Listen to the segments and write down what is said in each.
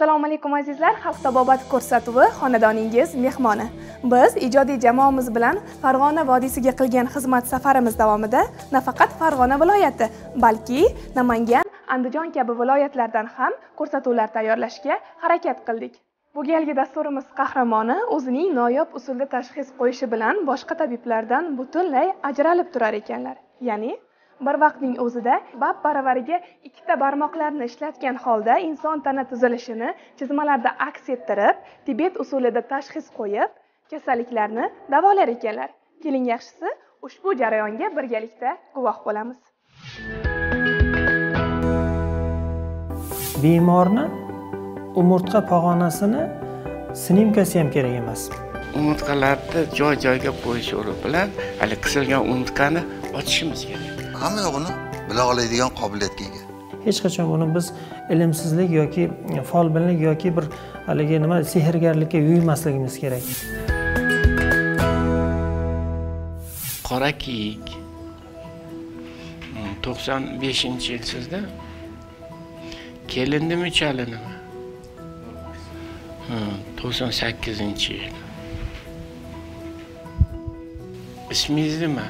assalomu alaykum azizlar. Xalq tabobat ko'rsatuvi xonadoningiz mehmoni. Biz ijodiy jamoamiz bilan farg'ona vodiysiga qilgan xizmat safarimiz davomida nafaqat farg'ona viloyati balki namangan andijon kabi viloyatlardan ham ko'rsatuvlar tayyorlashga harakat qildik. Bu galgi dasturimiz qahramoni o'zining noyob usulda tashxis qo'yishi bilan boshqa tabiblardan butunlay ajralib turar ekanlar. Ya'ni bir vaqtning o'zida bab baravariga ikkita barmoqlarni ishlatgan holda inson tana tuzilishini chizmalarda aks ettirib tibet usulida tashxis qo'yib kasalliklarni davolar ekanlar. Keling yaxshisi ushbu jarayonga birgalikda guvoh bo'lamiz. Bemorni umurtqa pog'onasini snimkasi ham kerak emas. Umurtqalarni joy joyiga qo'yish yo'li bilan hali qisilgan umurtqani ochishimiz kerak hamma yog'ini bila oladigan qobiliyatga ega. Hech qachon buni biz ilmsizlik yoki folbinlik yoki bir haligi nima sehrgarlikka yo'ymasligimiz kerak. Qora kiyik. To'qson beshinchi yil sizda kelindimi chalinimi? Hmm, to'qson sakkizinchi yil. Ismingiz nima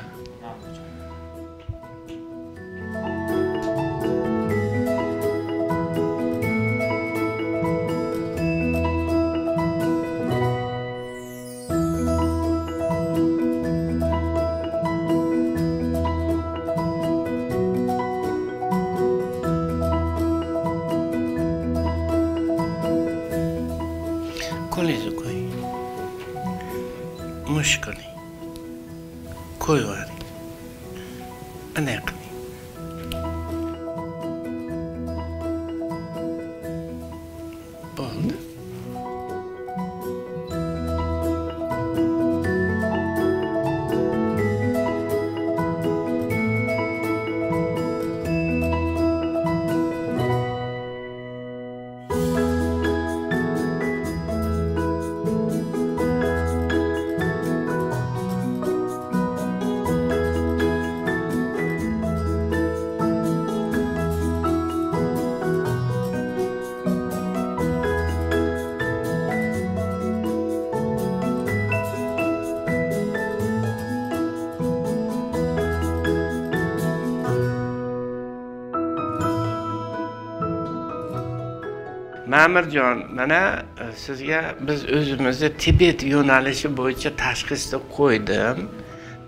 ma'murjon mana e, sizga biz o'zimizni tibet yo'nalishi bo'yicha tashxisni qo'ydim.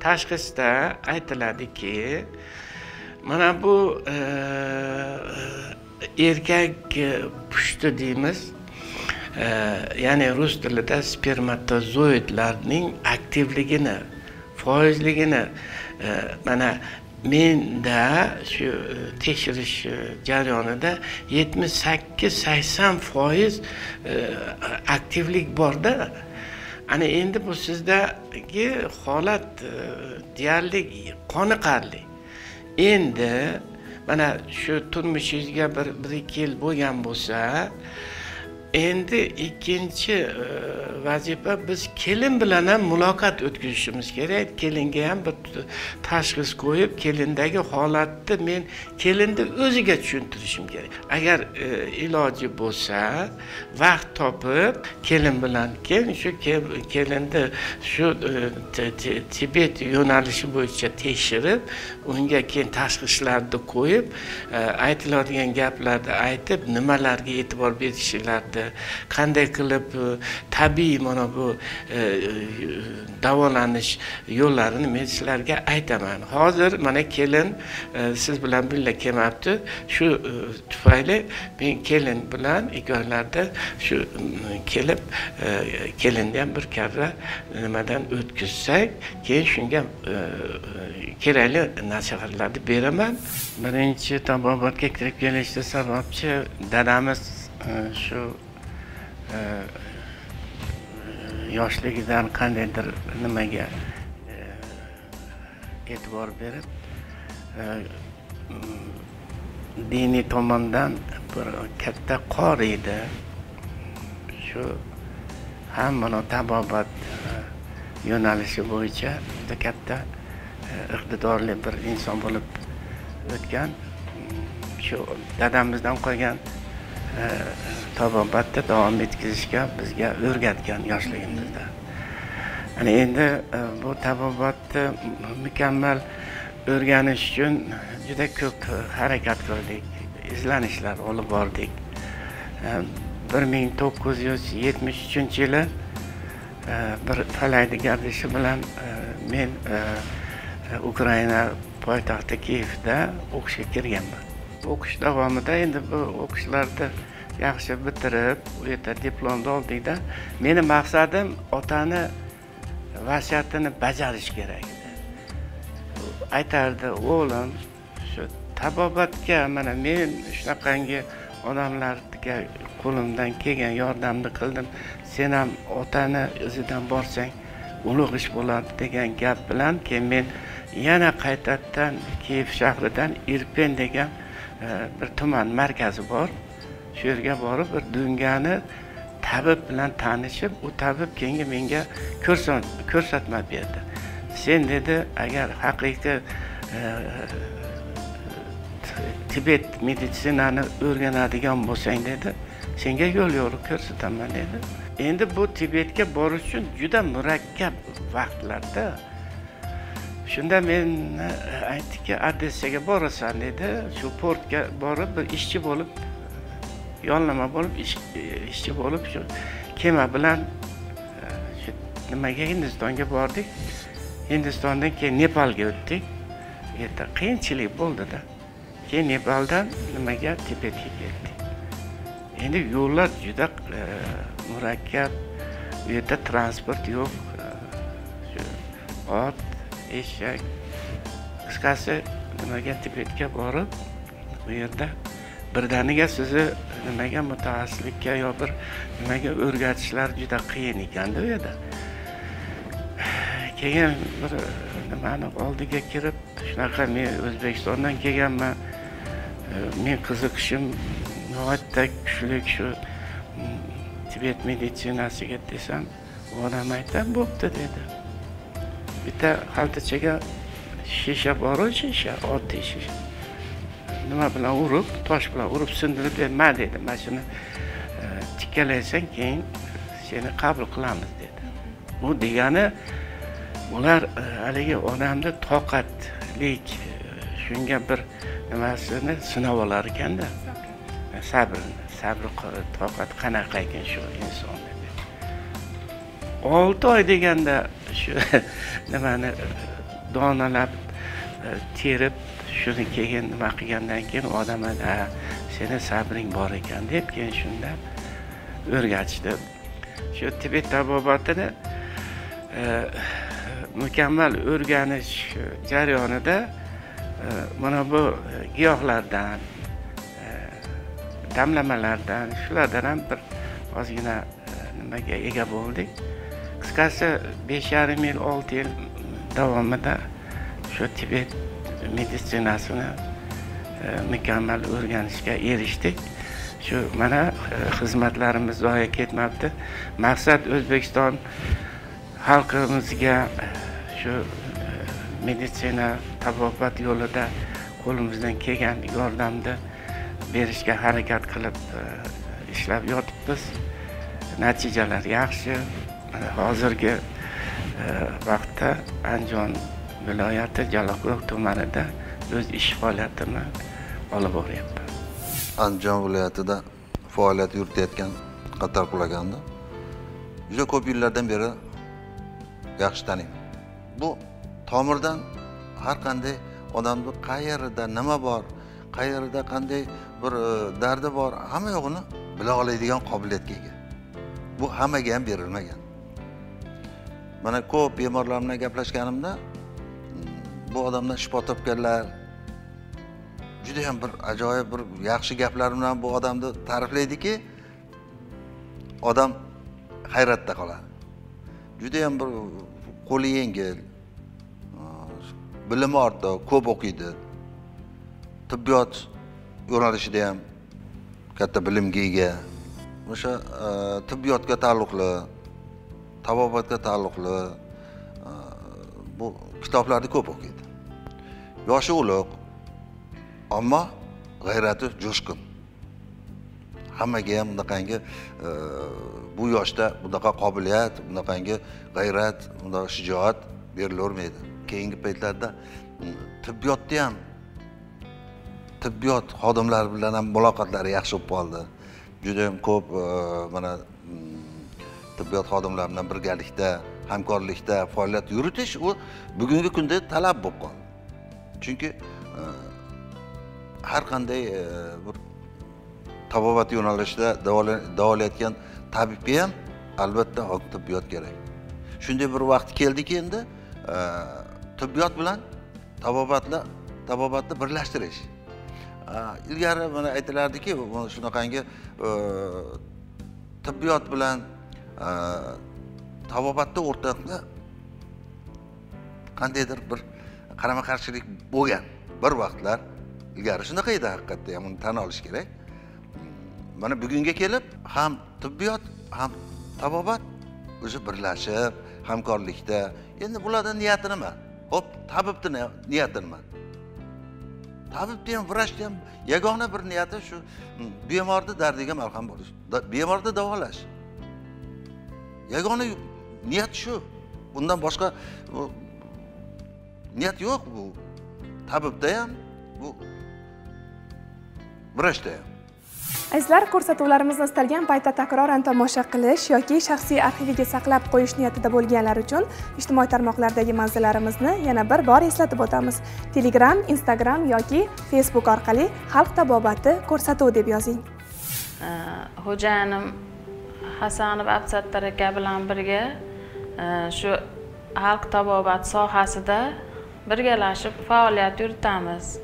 Tashxisda aytiladiki mana bu e, e, erkak pushti deymiz. E, ya'ni rus tilida spermatozoidlarning aktivligini foizligini e, mana menda shu e, tekshirish e, jarayonida yetmish sakkiz sakson foiz e, aktivlik borda. Ana endi bu sizdagi holat e, deyarli qoniqarli. Endi mana shu turmushingizga bir bir ikki yil bo'lgan bo'lsa endi ikkinchi e, vazifa biz kelin bilan ham muloqot o'tkazishimiz kerak. Kelinga ham bir tashxis qo'yib kelindagi holatni men kelinni o'ziga tushuntirishim kerak. Agar e, iloji bo'lsa vaqt topib kelin bilan keyin shu kelinni shu e, tibet yo'nalishi bo'yicha tekshirib unga keyin tashxislarni qo'yib e, aytiladigan gaplarni aytib nimalarga e'tibor berishlarini qanday qilib e, tabiiy mana bu e, e, davolanish yo'llarini men sizlarga aytaman. Hozir mana kelin siz bilan birga kelmabdi. Shu tufayli men kelin bilan ikkovlarda shu kelib kelinni ham bir karra nimadan o'tkazsak keyin shunga kerakli nasihatlarni beraman. Birinchi tabobatga kirib kelishni sababchi dadamiz shu yoshligidan qandaydir nimaga e, e'tibor berib e, diniy tomondan bir katta qori edi. Shu ham mana tabobat e, yo'nalishi bo'yicha juda katta iqtidorli bir inson bo'lib o'tgan. Shu dadamizdan qolgan tabobatda davom etkazishga bizga o'rgatgan yoshligimizda. Ana endi e, bu tabobatni mukammal o'rganish uchun juda ko'p harakat qildik izlanishlar olib bordik. E, bir ming to'qqiz yuz yetmish uchinchi yili e, bir falayni gardishi bilan men ukraina poytaxti kiyevda o'qishga kirganman. O'qish davomida endi bu o'qishlarni yaxshi bitirib u yerda diplomni oldikda meni maqsadim otani vasiyatini bajarish kerak. Edi aytardi o'g'lim shu tabobatga mana men shunaqangi odamlarga qo'limdan kelgan yordamni qildim. Sen ham otani izidan borsang ulug' ish bo'ladi degan gap bilan keyin men yana qaytadan kiyev shahridan irpen degan bir tuman markazi bor. Shu yerga borib bir dungani tabib bilan tanishib u tabib keyingi menga ko'rsatma berdi. Sen dedi agar haqiqiy e, tibet meditsinani o'rganadigan bo'lsang dedi senga yo'l yo'riq ko'rsataman dedi. Endi bu tibetga borish uchun juda murakkab vaqtlarda shunda men e, aytdiki odessaga borasan dedi. Shu portga borib bir ishchi bo'lib e, yonlama bo'lib e, ishchi bo'lib shu kema bilan shu nimaga hindistonga bordik. Hindistondan keyin nepalga o'tdik. U yerda qiyinchilik bo'ldida keyin nepaldan nimaga tibetga keldik. Endi yo'llar juda murakkab u yerda transport yo'q ot eshak. Qisqasi nimaga tibetga borib u yerda birdaniga sizni nimaga mutaxassislikka yo bir nimaga o'rgatishlar juda qiyin ekanda u yerda keyin bir nimani oldiga kirib shunaqa men o'zbekistondan kelganman. E, men qiziqishim nihoyatda kuchli shu mm, tibet meditsinasiga desam u odam aytadi bo'pti dedi. Bitta xaltachaga shisha boru shisha oddiy shisha. Nima bilan urib tosh bilan urib sindirib ma dedi mana shuni e, tikkalaysan tikkalaysang keyin seni qabul qilamiz dedi. Bu degani ular e, haligi odamni toqatlik e, shunga bir nimasini sinab olar ekanda sabrni sabr toqat qanaqa ekan shu insonni olti oy deganda shu nimani e, donalab e, terib shuni keyin nima qilgandan keyin odam ha seni sabring bor ekan deb keyin shunda o'rgatishdi. Shu tibet tabobatini e, mukammal o'rganish jarayonida mana bu giyohlardan damlamalardan shulardan ham bir ozgina nimaga ega bo'ldik. Qisqasi besh yarim yil olti yil davomida shu tibet meditsinasini e, mukammal o'rganishga erishdik. Shu mana e, xizmatlarimiz zoya ketmabdi. Maqsad o'zbekiston xalqimizga e, shu meditsina tabobat yo'lida qo'limizdan kelgan yordamni berishga harakat qilib ishlab yotibmiz. Natijalar yaxshi. Hozirgi e, vaqtda andijon viloyati jalaquruq tumanida o'z ish faoliyatimni olib boryapman andijon viloyatida faoliyat yuritayotgan qatar qulaganni juda ko'p yillardan beri yaxshi taniyman bu tomirdan har qanday odamni qayerida nima bor qayerida qanday bir e, dardi bor hamma yo'g'ini bila oladigan qobiliyatga ega. Bu hammaga ham berilmagan. Mana ko'p bemorlar bilan gaplashganimda bu odamdan shifo topganlar. Judayam bir ajoyib bir yaxshi gaplar bilan bu odamni ta'riflaydiki odam hayratda qoladi. Judayam bir qo'li yengil bilimi ortiq ko'p o'qiydi. Tibbiyot yo'nalishida ham katta bilimga ega. O'sha tibbiyotga taalluqli tabobatga taalluqli e, bu kitoblarni ko'p o'qiydi. Yoshi ulug' ammo g'ayrati jo'shqin. Hammaga ham bunaqangi e, bu yoshda bunaqa qobiliyat bunaqangi g'ayrat bunaqa shijoat berilavermaydi. Keyingi paytlarda e, tibbiyotda ham tibbiyot xodimlari bilan ham muloqotlari yaxshi bo'lib qoldi. Judayam ko'p mana tibbiyot xodimlari bilan birgalikda hamkorlikda faoliyat yuritish u bugungi kunda talab bo'lib qoldi. Chunki e, har qanday e, bir tabobat yo'nalishida davolayotgan tabibga ham albatta tibbiyot kerak. Shunday bir vaqt keldiki endi e, tibbiyot bilan tabobatni tabobatni birlashtirish. Ilgari mana aytilardiki shunaqangi tibbiyot bilan e, tabobatni o'rtasida qandaydir bir qarama qarshilik bo'lgan bir vaqtlar ilgari shunaqa edi haqiqatda ham uni tan olish kerak. Mana bugunga kelib ham tibbiyot ham tabobat o'zi birlashib hamkorlikda. Endi bularni niyati nima ho'p tabibni niyati nima tabibni ham vrachni ham yagona bir niyati shu hmm, bemorni dardiga malham bo'lish bemorni davolash. Yagona niyat shu. Bundan boshqa niyat yo'q bu. Tabibda ham bu vrachda ham. Azizlar ko'rsatuvlarimizni istalgan paytda takroran tomosha qilish yoki shaxsiy arxiviga saqlab qo'yish niyatida bo'lganlar uchun ijtimoiy tarmoqlardagi manzilarimizni yana bir bor eslatib o'tamiz. Telegram instagram yoki facebook orqali xalq tabobati ko'rsatuv deb yozing. Xo'jayinim hasanov absattar aka bilan birga e, shu xalq tabobat sohasida birgalashib faoliyat yuritamiz.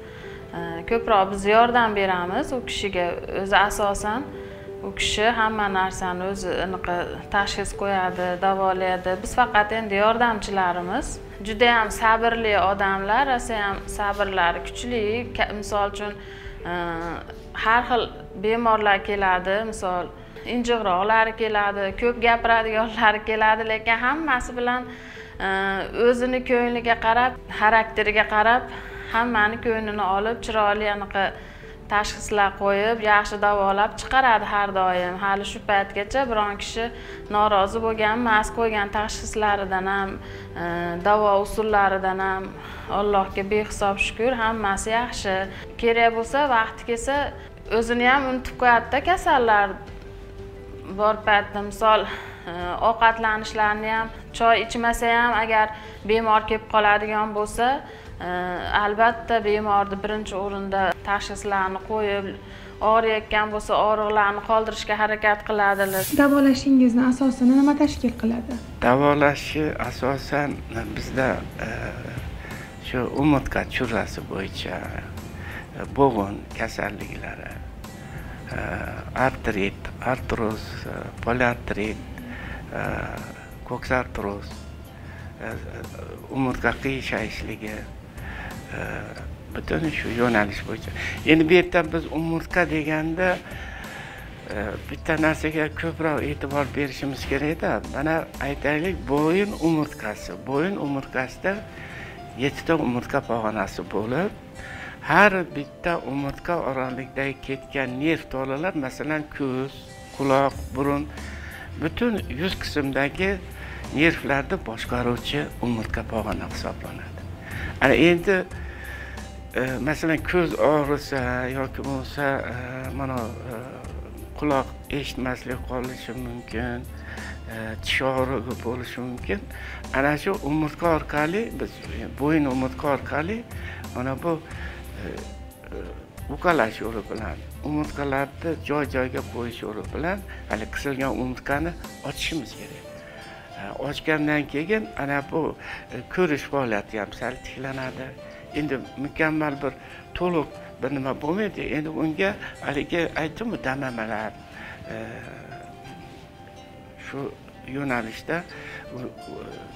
E, ko'proq biz yordam beramiz u kishiga. O'zi asosan u kishi hamma narsani o'zi anaqa tashxis qo'yadi davolaydi biz faqat endi yordamchilarimiz. Judayam sabrli odamlar rosayam sabrlari kuchli. Misol uchun e, har xil bemorlar keladi. Misol injiqroqlari keladi ko'p gapiradiganlari keladi lekin hammasi bilan e, o'zini ko'ngliga qarab xarakteriga qarab hammani ko'nglini olib chiroyli anaqa tashxislar qo'yib yaxshi davolab chiqaradi har doim. Hali shu paytgacha biron kishi norozi bo'lgan emas qo'ygan tashxislaridan ham e, davo usullaridan ham allohga behisob shukur hammasi yaxshi. Kerak bo'lsa vaqti kelsa o'zini ham unutib qo'yadida kasallar. Bor paytda misol e, ovqatlanishlarini ham choy ichmasa ham agar bemor kelib qoladigan bo'lsa albatta bemorni birinchi o'rinda tashxislarni qo'yib og'riyotgan bo'lsa og'riqlarni qoldirishga harakat qiladilar. Davolashingizni asosini nima tashkil qiladi? Davolashni asosan bizda e, shu umurtqa churrasi bo'yicha e, bo'g'in kasalliklari e, artrit artroz poliartrit ko'ksartroz umurtqa qiyshayishligi butun shu yo'nalish bo'yicha endi bu yerda biz umurtqa deganda bitta narsaga ko'proq e'tibor berishimiz kerakda mana aytaylik bo'yin umurtqasi bo'yin umurtqasida yettita umurtqa pog'onasi bo'lib har bitta umurtqa oralig'idagi ketgan nerv tolalar masalan ko'z quloq burun butun yuz qismdagi nervlarni boshqaruvchi umurtqa pog'ona hisoblanadi. Ana endi e, masalan ko'z og'risa yoki bo'lmasa e, mana e, quloq eshitmaslik qolishi mumkin e, tish og'rig'i bo'lishi mumkin. Ana shu umurtqa orqali biz e, bo'yin umurtqa orqali mana bu uqalash yo'li bilan umurtqalarni joy joyiga qo'yish yo'li bilan hali qisilgan umurtqani ochishimiz kerak. Ochgandan keyin ana bu e, ko'rish faoliyati ham sal tiklanadi. Endi mukammal bir to'liq bir nima bo'lmaydi. Endi unga haligi aytdimu damamalar e, shu yo'nalishda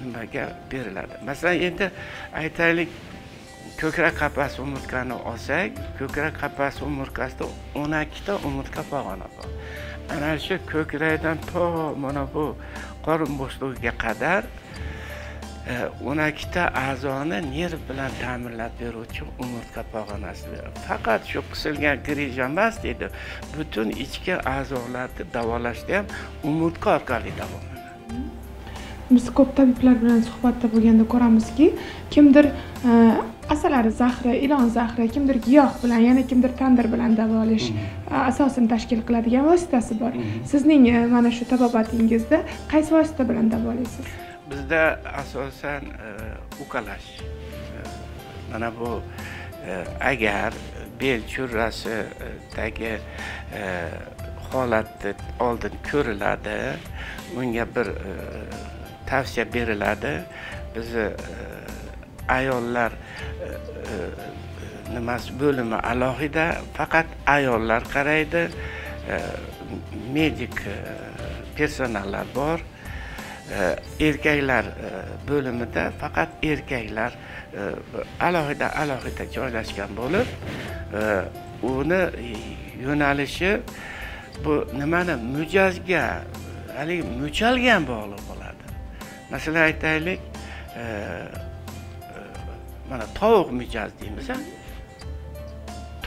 nimaga beriladi. Masalan endi aytaylik ko'krak qafasi umurtqani olsak ko'krak qafasi umurtqasida o'n ikkita umurtqa pog'ona bor. Ana shu ko'krakdan to mana bu qorin bo'shlig'iga qadar e, o'n ikkita a'zoni nerv bilan ta'minlab beruvchi umurtqa pog'onasi. Faqat shu qisilgan grija emas deydi butun ichki a'zolarni davolashda ham umurtqa orqali davolanadi. Biz ko'p tabiblar bilan suhbatda bo'lganda ko'ramizki kimdir e, asalari zahri ilon zahri kimdir giyoh bilan yana kimdir tandir bilan davolash e, asosini tashkil qiladigan vositasi bor. Sizning e, mana shu tabobatingizda qaysi vosita bilan davolaysiz bizda asosan e, ukalash E, mana bu agar bel churrasidagi holatni oldin ko'riladi unga bir tavsiya beriladi bizni ayollar e, e, nimasi bo'limi alohida faqat ayollar qaraydi. E, medik personallar bor. Erkaklar bo'limida faqat erkaklar alohida alohida joylashgan bo'lib uni yo'nalishi bu nimani mijozga haligi muchalga bog'liq bo'ladi. Masalan aytaylik mana tovuq mijoz deymiz a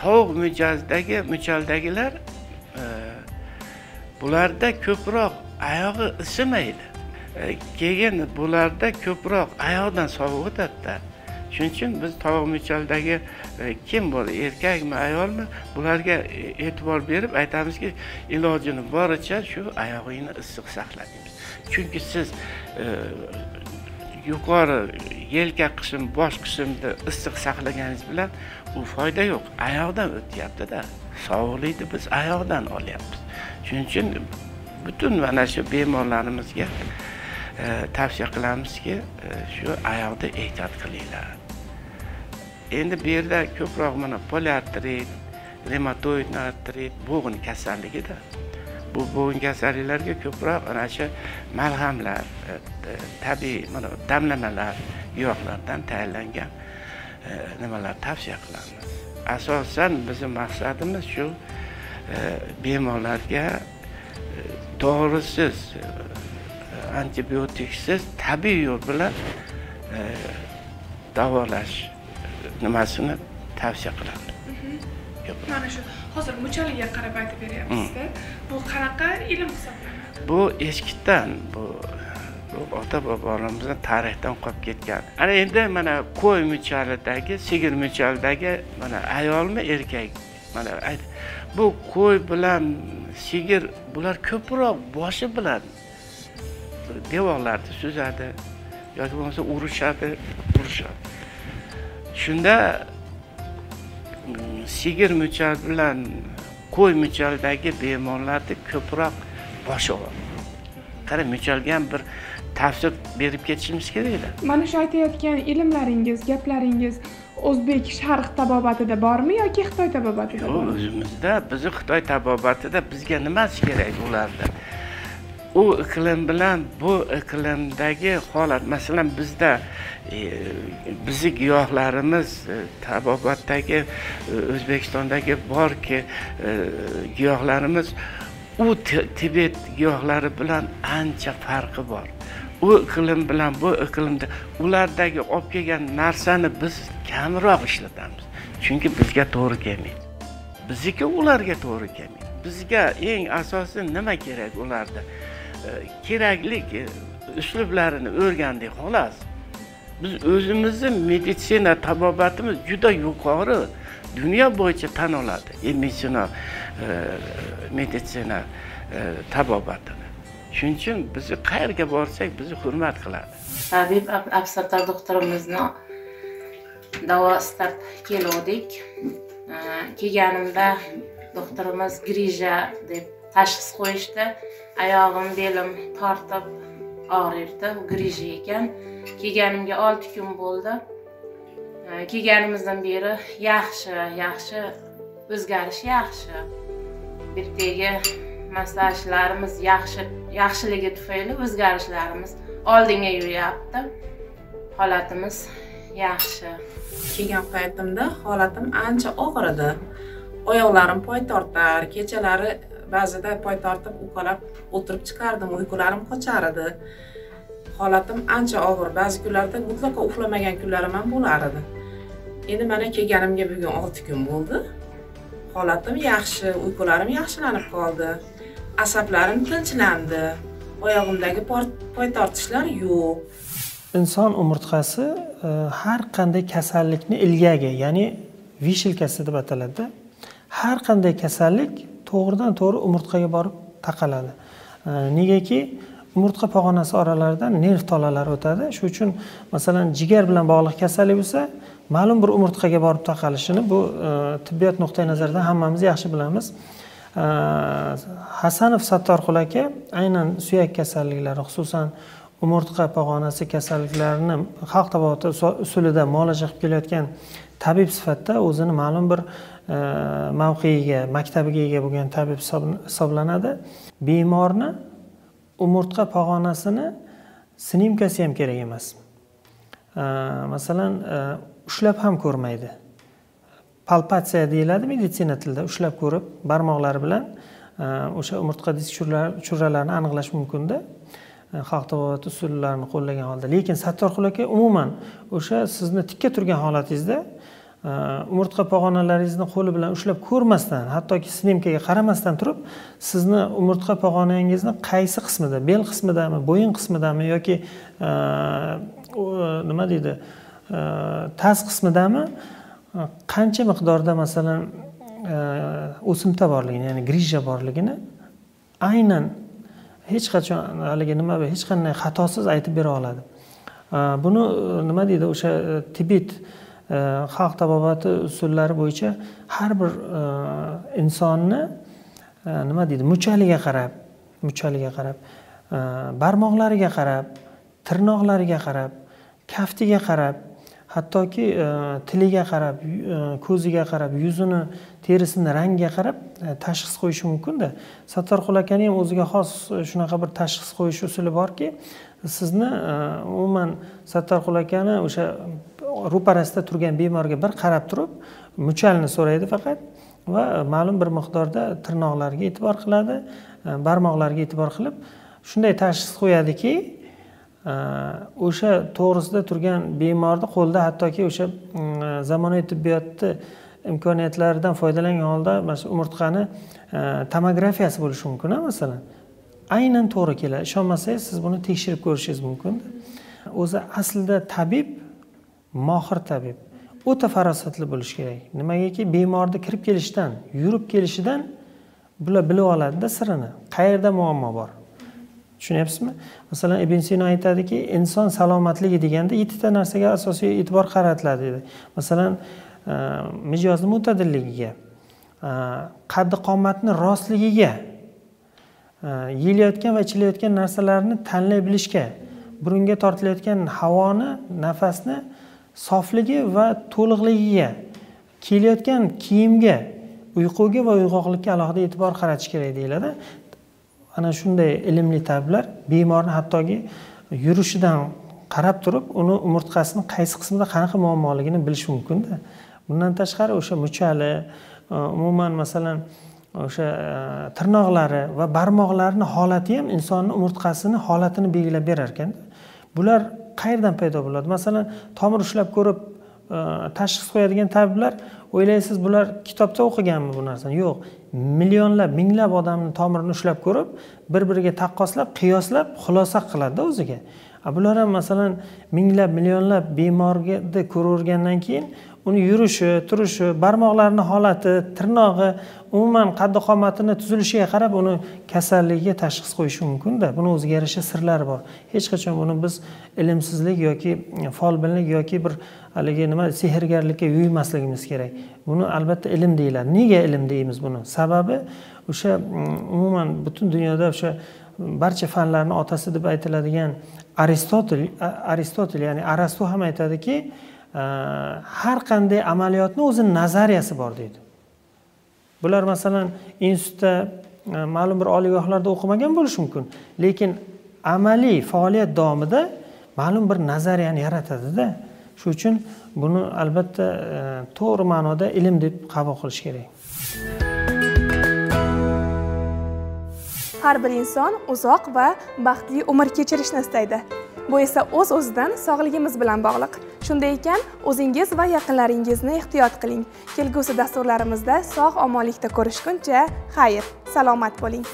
tovuq mijozdagi muchaldagilar e, bularda ko'proq oyog'i isimaydi. E, keyin bularda ko'proq oyoqdan sovuq o'tadida. Shuning uchun biz tovuq muchaldagi e, kim bo'ladi erkakmi ayolmi bularga e, e'tibor berib aytamizki ilojini boricha shu oyog'ingni issiq saqla deymiz chunki siz e, yuqori yelka qism bosh qismni issiq saqlaganingiz bilan u foyda yo'q. Oyoqdan o'tyaptida sovuqlikni biz oyoqdan olyapmiz. Shuning uchun butun mana shu bemorlarimizga e, tavsiya qilamizki e, shu oyoqda ehtiyot qilinglar. Endi bu yerda ko'proq mana poliartrit reumatoid artrit bo'g'in kasalligida bu bo'g'in kasalliklarga ko'proq ana shu malhamlar e, e, tabiiy mana damlamalar giyohlardan tayyorlangan e, nimalar tavsiya qilamiz? Asosan bizni maqsadimiz shu bemorlarga dorisiz antibiotiksiz tabiiy yo'l bilan davolash nimasini tavsiya qilamiz. Mana shu hozir muchaliga qarab aytib beryapsizda bu qanaqa ilm hisoblanadi? Bu eskidan bu ota bobolarimizni tarixdan qolib ketgan. Ana endi mana qo'y muchalidagi sigir muchalidagi mana ayolmi erkak? Mana bu qo'y bilan sigir bular ko'proq boshi bilan devorlarni suzadi yoki bo'lmasa urishadi urishadi. Shunda sigir muchal bilan qo'y muchaldagi bemorlarni ko'proq boshi og'riydi qara muchalga ham bir tavsiya berib ketishimiz kerakda. Mana shu aytayotgan ilmlaringiz gaplaringiz o'zbek sharq tabobatida bormi yoki xitoy tabobatida bormi? o'zimizda bizni xitoy tabobatida bizga nimasi kerak ularda u iqlim bilan bu iqlimdagi holat masalan bizda e, bizni giyohlarimiz e, tabobatdagi e, o'zbekistondagi borki giyohlarimiz u tibet giyohlari bilan ancha farqi bor. U iqlim bilan bu iqlimda ulardagi olib kelgan narsani biz kamroq ishlatamiz. Chunki bizga to'g'ri kelmaydi. Bizniki ularga to'g'ri kelmaydi. Bizga eng asosiy nima kerak ularda? E, keraklik e, uslublarini o'rgandik xolos. Biz o'zimizni meditsina tabobatimiz juda yuqori dunyo bo'yicha tan oladi e, meditsina meditsina tabobatini shuning uchun bizni qayerga borsak bizni hurmat qiladi. Tabib Ab- absattor doktorimizni davo istab keluvdik. Kelganimda doktorimiz grija deb tashxis qo'yishdi. Oyog'im belim tortib og'rirdi grija ekan. Kelganimga olti kun bo'ldi. Kelganimizdan beri yaxshi yaxshi o'zgarish yaxshi. Bu yerdagi yaxshi yaxshiligi tufayli o'zgarishlarimiz oldinga yuryapti. Holatimiz yaxshi. Kelgan paytimda holatim ancha og'ir edi oyoqlarim poy tortar kechalari ba'zida poy tortib uqalab o'tirib chiqardim uyqularim qochar edi. Holatim ancha og'ir ba'zi kunlarda mutlaqo uxlamagan kunlarim ham bo'lar edi. Endi mana kelganimga bugun olti kun bo'ldi. Holatim yaxshi uyqularim yaxshilanib qoldi. Asablarim tinchlandi. Oyog'imdagi poy tortishlar yo'q. Inson umurtqasi e, har qanday kasallikni ilgagi ya'ni vishelkasi deb ataladida har qanday kasallik to'g'ridan to'g'ri umurtqaga borib taqaladi. Negaki umurtqa pog'onasi oralaridan nerv tolalari o'tadi. Shuning uchun masalan jigar bilan bog'liq kasallik bo'lsa ma'lum bir umurtqaga borib taqalishini bu e, tibbiyot nuqtai nazaridan hammamiz yaxshi bilamiz. Hasanov sattorqul aka aynan suyak kasalliklari xususan umurtqa pog'onasi kasalliklarini xalq tabobati usulida muolaja qilib kelayotgan tabib sifatida o'zini ma'lum bir e, mavqeiga maktabiga ega bo'lgan tabib hisoblanadi. Bemorni umurtqa pog'onasini snimkasi ham kerak emas. E, masalan e, ushlab ham ko'rmaydi. Palpatsiya deyiladi meditsina tilida ushlab ko'rib barmoqlari bilan e, o'sha umurtqa disk churralarini aniqlash mumkinda. E, xalq tabobati usullarini qo'llagan holda. Lekin sattorqul aka umuman o'sha sizni tikka turgan holatingizda e, umurtqa pog'onalaringizni qo'li bilan ushlab ko'rmasdan hattoki snimkaga qaramasdan turib sizni umurtqa pog'onangizni qaysi qismida bel qismidami bo'yin qismidami yoki e, nima deydi tas qismidami qancha miqdorda masalan o'simta borligini ya'ni grija borligini aynan hech qachon haligi nima hech qanday xatosiz aytib bera oladi. Buni e, nima deydi o'sha e, tibet e, xalq tabobati usullari bo'yicha har bir insonni nima deydi muchaliga qarab muchaliga qarab barmoqlariga qarab tirnoqlariga qarab kaftiga qarab hattoki e, tiliga qarab e, ko'ziga qarab yuzini terisini rangiga qarab e, tashxis qo'yishi mumkinda. Sattorqul akani ham o'ziga xos shunaqa bir tashxis qo'yish usuli borki sizni umuman sattorqul akani o'sha ro'parasida turgan bemorga bir qarab turib muchalni so'raydi faqat va ma'lum bir miqdorda tirnoqlarga e'tibor qiladi barmoqlarga e'tibor qilib shunday tashxis qo'yadiki o'sha to'g'risida turgan bemorni qo'lida hattoki o'sha mm, zamonaviy tibbiyotni imkoniyatlaridan foydalangan holda mana shu umurtqani e, tomografiyasi bo'lishi mumkin masalan. Aynan to'g'ri keladi. Ishonmasangiz siz buni tekshirib ko'rishingiz mumkin o'zi aslida tabib mohir tabib. O'ta farosatli bo'lishi kerak. Nimagaki bemorni kirib kelishidan yurib kelishidan bular bilib oladida sirini. Qayerda muammo bor? Tushunyapsizmi? Masalan ibn sino aytadiki inson salomatligi deganda yettita narsaga asosiy e'tibor qaratiladi dedi. Masalan e, mijozni mo'tadilligiga e, qaddi qomatni rostligiga yeyilayotgan va ichilayotgan narsalarni tanlay bilishga burunga tortilayotgan havoni nafasni sofligi va to'liqligiga kelayotgan kiyimga uyquga va uyg'oqlikka alohida e'tibor qaratish kerak deyiladi. Ana shunday ilmli tabiblar bemorni hattoki yurishidan qarab turib uni umurtqasini qaysi qismida qanaqa muammoligini bilish mumkinda bundan tashqari o'sha muchali e, umuman masalan o'sha e, tirnoqlari va barmoqlarini holati ham insonni umurtqasini holatini belgilab berar ekanda bular qayerdan paydo bo'ladi? Masalan tomir ushlab ko'rib e, tashxis qo'yadigan tabiblar o'ylaysiz bular kitobda o'qiganmi bu narsani? Yo'q. Millionlab minglab odamni tomirini ushlab ko'rib bir biriga taqqoslab qiyoslab xulosa qiladida o'ziga. Bular ham masalan minglab millionlab bemorni ko'ravergandan keyin uni yurishi turishi barmoqlarini holati tirnog'i umuman qaddi qomatini tuzilishiga qarab uni kasalligiga tashxis qo'yishi mumkinda. Buni o'ziga yarasha sirlari bor. Hech qachon buni biz ilmsizlik yoki folbinlik yoki bir haligi nima sehrgarlikka yo'ymasligimiz kerak. Buni albatta ilm deyiladi. Nega ilm deymiz buni? Sababi o'sha umuman butun dunyoda o'sha barcha fanlarni otasi deb aytiladigan aristotel aristotel ya'ni arastu ham aytadiki e, har qanday amaliyotni o'zini nazariyasi bor deydi. Bular masalan institutda e, ma'lum bir oliygohlarda o'qimagan bo'lishi mumkin lekin amaliy faoliyat davomida ma'lum bir nazariyani yaratadida shuning uchun buni albatta e, to'g'ri ma'noda ilm deb qabul qilish kerak. Har bir inson uzoq va baxtli umr kechirishni istaydi. Bu esa o'z o'zidan sog'ligimiz bilan bog'liq. Shunday ekan o'zingiz va yaqinlaringizni ehtiyot qiling. Kelgusi dasturlarimizda sog' omonlikda ko'rishguncha xayr salomat bo'ling.